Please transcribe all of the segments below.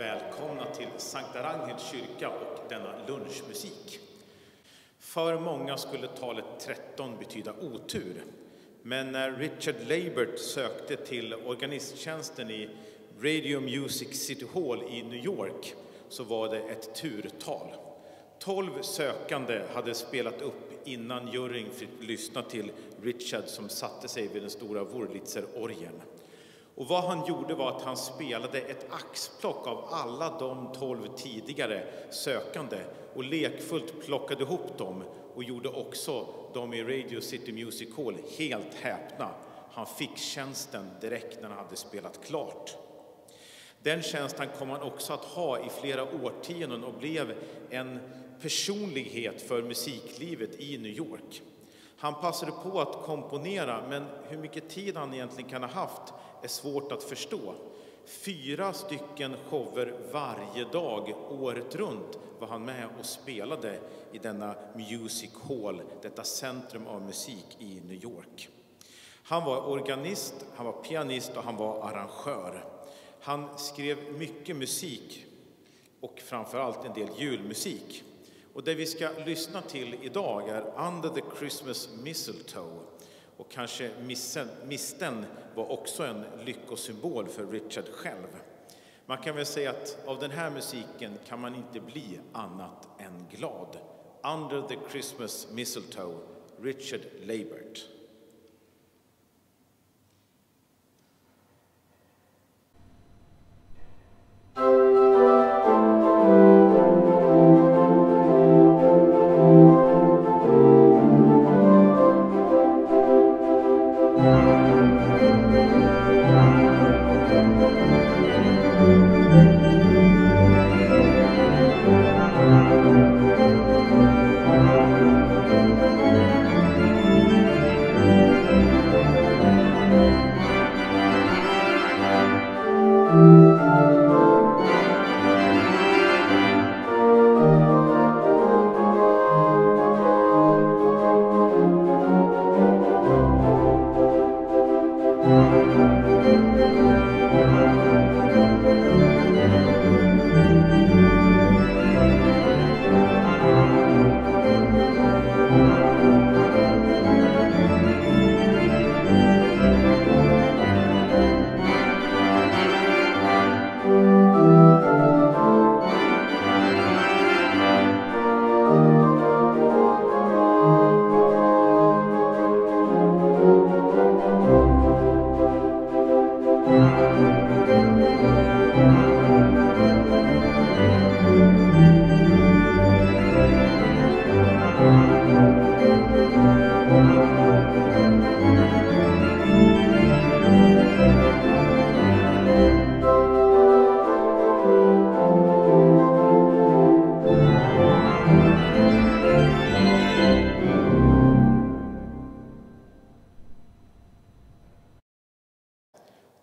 Välkomna till Sankta Ragnhilds kyrka och denna lunchmusik. För många skulle talet 13 betyda otur. Men när Richard Labert sökte till organisttjänsten i Radio Music City Hall i New York så var det ett turtal. Tolv sökande hade spelat upp innan juryn fick lyssna till Richard som satte sig vid den stora Wurlitzerorgeln. Och vad han gjorde var att han spelade ett axplock av alla de tolv tidigare sökande och lekfullt plockade ihop dem och gjorde också de i Radio City Music Hall helt häpna. Han fick tjänsten direkt när han hade spelat klart. Den tjänsten kom han också att ha i flera årtionden och blev en personlighet för musiklivet i New York. Han passade på att komponera, men hur mycket tid han egentligen kan ha haft är svårt att förstå. Fyra stycken shower varje dag, året runt, var han med och spelade i denna Music Hall, detta centrum av musik i New York. Han var organist, han var pianist och han var arrangör. Han skrev mycket musik och framför allt en del julmusik. Och det vi ska lyssna till idag är Under the Christmas Mistletoe. Och kanske missen, misten var också en lyckosymbol för Richard själv. Man kan väl säga att av den här musiken kan man inte bli annat än glad. Under the Christmas Mistletoe, Richard Labert.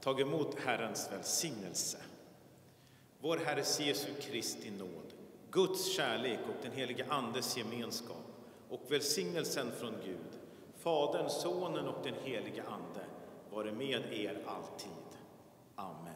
Tag emot Herrens välsignelse. Vår Herres Jesu Kristi nåd, Guds kärlek och den helige Andes gemenskap och välsignelsen från Gud, Fadern, Sonen och den helige Ande vare med er alltid. Amen.